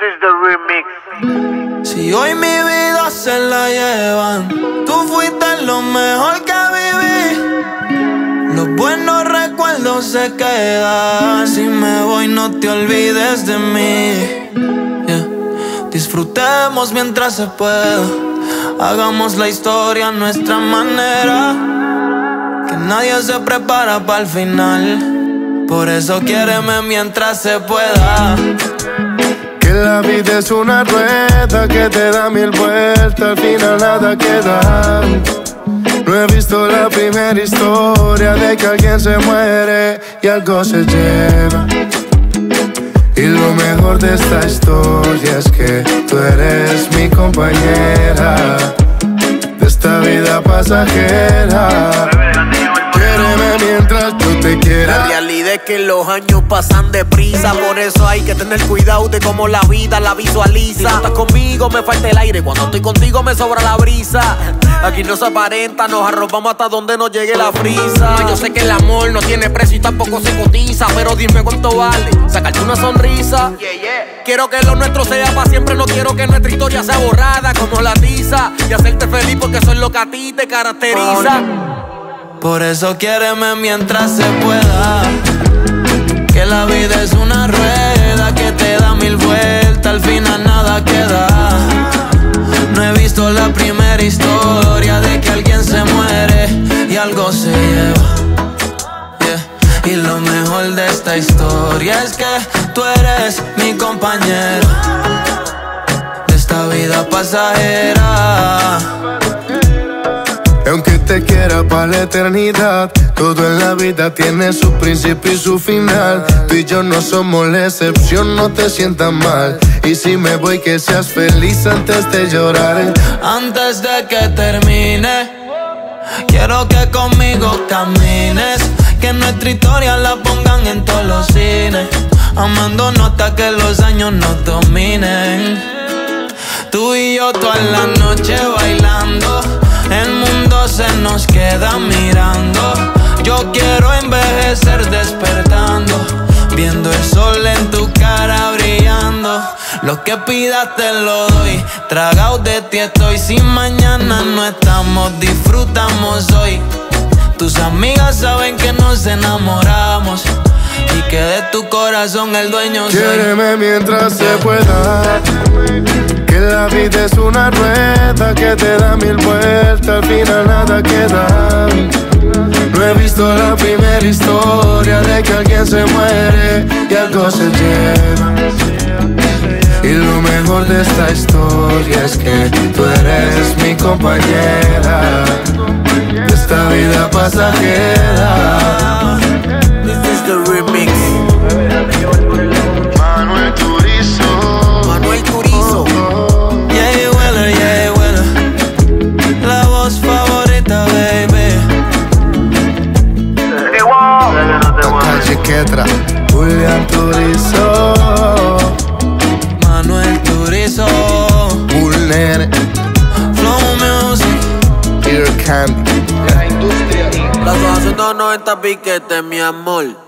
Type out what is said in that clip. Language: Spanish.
is the remix. Si hoy mi vida se la llevan, tú fuiste lo mejor que viví. Los buenos recuerdos se quedan. Si me voy, no te olvides de mí. Disfrutemos mientras se pueda. Hagamos la historia a nuestra manera. Que nadie se prepara para el final. Por eso quiéreme mientras se pueda. La vida es una rueda que te da mil vueltas, al final nada queda. No he visto la primera historia de que alguien se muere y algo se lleva. Y lo mejor de esta historia es que tú eres mi compañera de esta vida pasajera. Mientras yo te quiera. La realidad es que los años pasan deprisa, por eso hay que tener cuidado de cómo la vida la visualiza. Si estás conmigo me falta el aire, cuando estoy contigo me sobra la brisa. Aquí no se aparenta, nos arropamos hasta donde nos llegue la frisa. Yo sé que el amor no tiene precio y tampoco se cotiza, pero dime cuánto vale sacarte una sonrisa. Quiero que lo nuestro sea para siempre, no quiero que nuestra historia sea borrada como la tiza. Y hacerte feliz porque soy lo que a ti te caracteriza. Por eso quiéreme mientras se pueda. Que la vida es una rueda que te da mil vueltas, al final nada queda. No he visto la primera historia de que alguien se muere y algo se lleva. Y lo mejor de esta historia es que tú eres mi compañero de esta vida pasajera. Te quiera para la eternidad, todo en la vida tiene su principio y su final. Tú y yo no somos la excepción, no te sientas mal. Y si me voy, que seas feliz antes de llorar. Antes de que termine, quiero que conmigo camines. Que nuestra historia la pongan en todos los cines. Amándonos hasta que los años nos dominen. Tú y yo toda la noche bailando. Nos queda mirando. Yo quiero envejecer despertando. Viendo el sol en tu cara brillando. Lo que pidas te lo doy. Tragado de ti estoy. Si mañana no estamos, disfrutamos hoy. Tus amigas saben que nos enamoramos. Y que de tu corazón el dueño soy. Quiéreme mientras se pueda. Que la vida es una rueda que te da mil vueltas, al final No he visto la primera historia de que alguien se muere y algo se lleva. Y lo mejor de esta historia es que tú eres mi compañera de esta vida pasajera. Quetra, Julián Turizo, Manuel Turizo. Bull Flow Music. Peter Candy. La asociación 290 piquetes, mi amor.